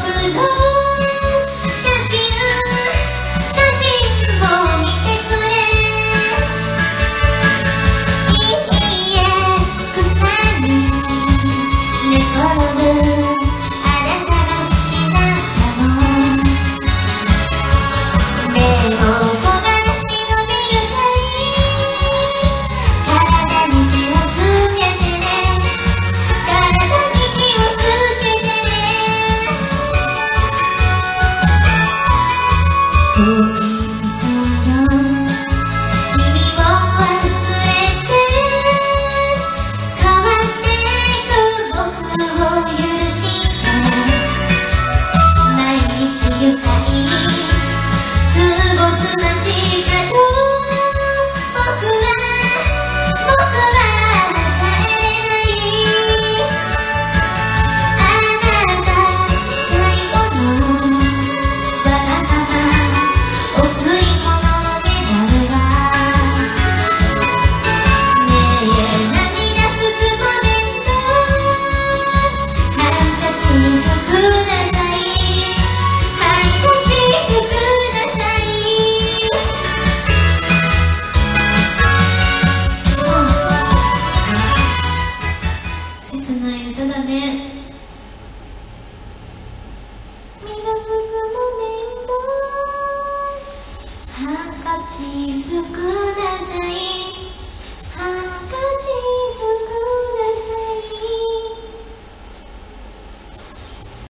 的人。身く服も面倒ハンカチ服